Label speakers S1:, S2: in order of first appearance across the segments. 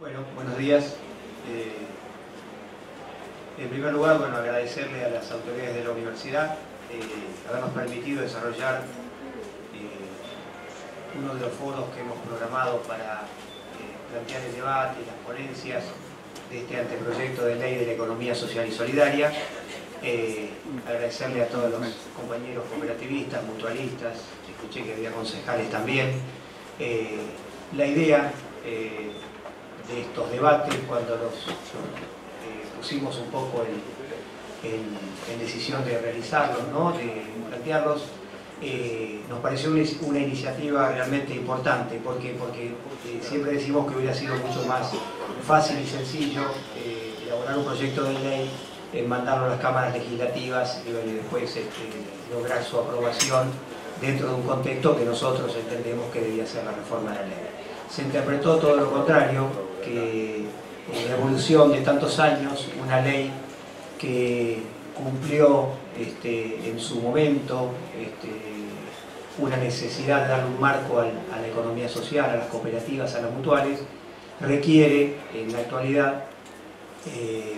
S1: Bueno, buenos días. Eh, en primer lugar, bueno, agradecerle a las autoridades de la universidad eh, habernos permitido desarrollar eh, uno de los foros que hemos programado para plantear el debate, las ponencias de este anteproyecto de ley de la economía social y solidaria. agradecerle a todos los compañeros cooperativistas, mutualistas, escuché que había concejales también. la idea de estos debates cuando los eh, pusimos un poco en, decisión de realizarlos, ¿no? de plantearlos, eh, nos pareció una, iniciativa realmente importante. porque Porque eh, siempre decimos que hubiera sido mucho más fácil y sencillo elaborar un proyecto de ley, mandarlo a las cámaras legislativas y, después este, lograr su aprobación dentro de un contexto que nosotros entendemos que debía ser la reforma de la ley. Se interpretó todo lo contrario, que la evolución de tantos años, una ley que cumplió este, en su momento este, una necesidad de darle un marco a la economía social, a las cooperativas, a las mutuales, requiere en la actualidad eh,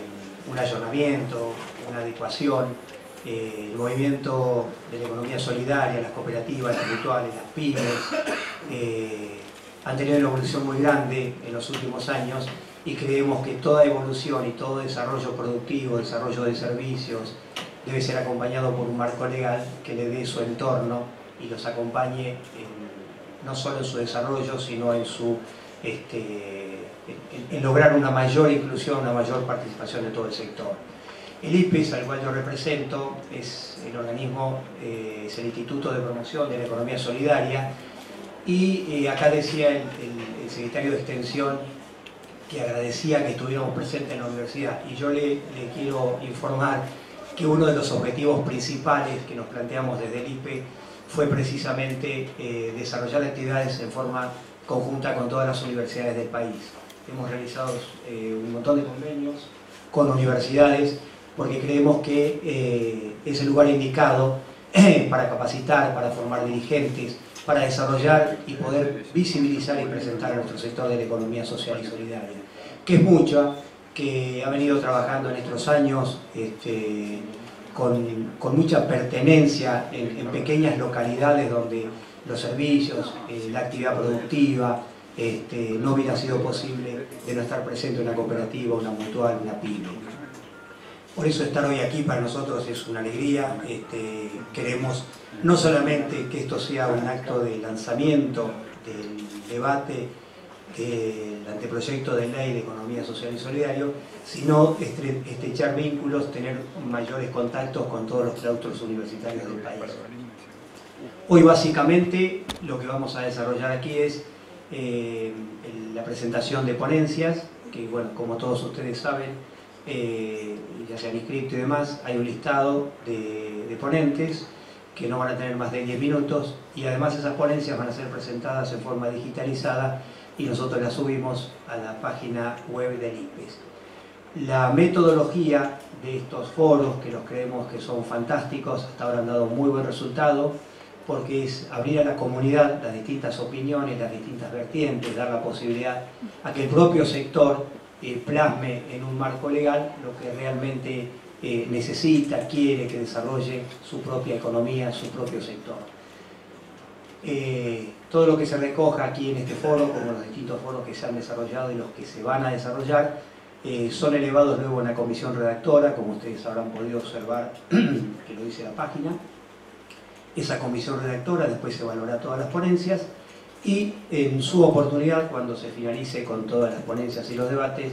S1: un allanamiento, una adecuación, eh, el movimiento de la economía solidaria, las cooperativas, las mutuales, las pymes, eh, han tenido una evolución muy grande en los últimos años y creemos que toda evolución y todo desarrollo productivo, desarrollo de servicios, debe ser acompañado por un marco legal que le dé su entorno y los acompañe no solo en su desarrollo, sino en, su, este, lograr una mayor inclusión, una mayor participación de todo el sector. El IPES, al cual yo represento, es el organismo, eh, es el Instituto de Promoción de la Economía Solidaria, y eh, acá decía el, secretario de Extensión que agradecía que estuviéramos presentes en la universidad y yo le, quiero informar que uno de los objetivos principales que nos planteamos desde el IPE fue precisamente eh, desarrollar actividades en forma conjunta con todas las universidades del país. Hemos realizado eh, un montón de convenios con universidades porque creemos que es el lugar indicado para capacitar, para formar dirigentes, para desarrollar y poder visibilizar y presentar a nuestro sector de la economía social y solidaria, que es mucha, que ha venido trabajando en estos años este, con, mucha pertenencia en, pequeñas localidades donde los servicios, eh, la actividad productiva, este, no hubiera sido posible de no estar presente una cooperativa, una mutual, una pyme. Por eso estar hoy aquí para nosotros es una alegría. Este, queremos no solamente que esto sea un acto de lanzamiento del debate del anteproyecto de ley de economía social y solidario, sino estrechar vínculos, tener mayores contactos con todos los claustros universitarios del país. Hoy básicamente lo que vamos a desarrollar aquí es eh, la presentación de ponencias, que bueno, como todos ustedes saben, eh, ya se han inscrito y demás, hay un listado de, ponentes que no van a tener más de 10 minutos y además esas ponencias van a ser presentadas en forma digitalizada y nosotros las subimos a la página web del IPES. La metodología de estos foros, que los creemos que son fantásticos, hasta ahora han dado muy buen resultado, porque es abrir a la comunidad las distintas opiniones, las distintas vertientes, dar la posibilidad a que el propio sector eh, plasme en un marco legal lo que realmente eh, necesita, quiere que desarrolle su propia economía, su propio sector. Eh, todo lo que se recoja aquí en este foro, como los distintos foros que se han desarrollado y los que se van a desarrollar, son elevados luego a una comisión redactora, como ustedes habrán podido observar que lo dice la página. Esa comisión redactora después se valora todas las ponencias y en su oportunidad, cuando se finalice con todas las ponencias y los debates,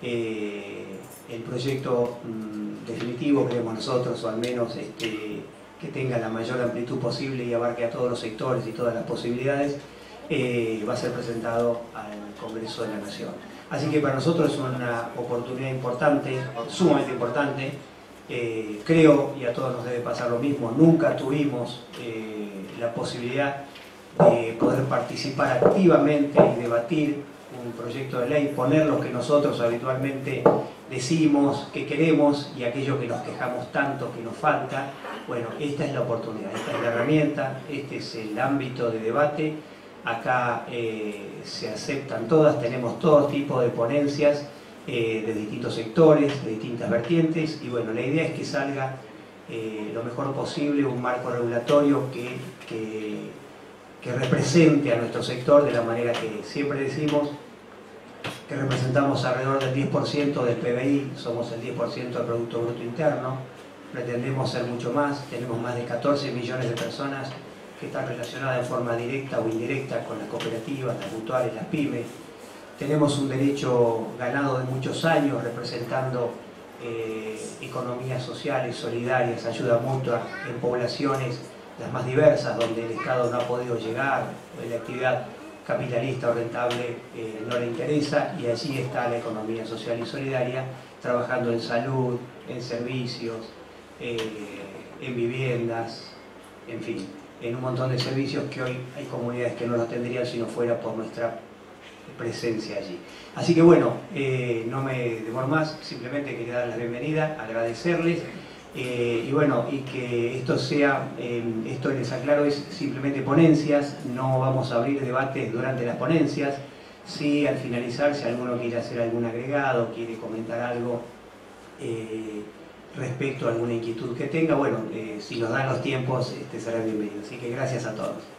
S1: eh, el proyecto mm, definitivo, creemos nosotros, o al menos este, que tenga la mayor amplitud posible y abarque a todos los sectores y todas las posibilidades, eh, va a ser presentado al Congreso de la Nación. Así que para nosotros es una oportunidad importante, sumamente importante, eh, creo, y a todos nos debe pasar lo mismo, nunca tuvimos la posibilidad de poder participar activamente y debatir un proyecto de ley, poner lo que nosotros habitualmente decimos, que queremos y aquello que nos quejamos tanto que nos falta, bueno, esta es la oportunidad, esta es la herramienta, este es el ámbito de debate. Acá eh, se aceptan todas, tenemos todo tipo de ponencias eh, de distintos sectores, de distintas vertientes, y bueno, la idea es que salga eh, lo mejor posible un marco regulatorio que, represente a nuestro sector de la manera que siempre decimos, que representamos alrededor del 10% del PBI, somos el 10% del Producto Bruto Interno, pretendemos ser mucho más, tenemos más de 14 millones de personas que están relacionadas en forma directa o indirecta con las cooperativas, las mutuales, las pymes. Tenemos un derecho ganado de muchos años representando eh, economías sociales, solidarias, ayuda mutua en poblaciones las más diversas, donde el Estado no ha podido llegar, la actividad capitalista o rentable eh, no le interesa, y allí está la economía social y solidaria, trabajando en salud, en servicios, eh, en viviendas, en fin en un montón de servicios que hoy hay comunidades que no los tendrían si no fuera por nuestra presencia allí. Así que bueno, eh, no me demoro más, simplemente quería dar la bienvenida, agradecerles eh, y bueno, y que esto sea, eh, esto les aclaro, es simplemente ponencias, no vamos a abrir debates durante las ponencias, si al finalizar, si alguno quiere hacer algún agregado, quiere comentar algo, respecto a alguna inquietud que tenga, bueno, eh, si nos dan los tiempos, este, será bienvenido. Así que gracias a todos.